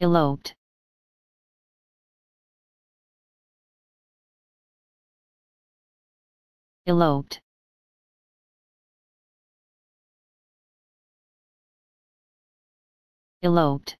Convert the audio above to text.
eloped. Eloped. Eloped.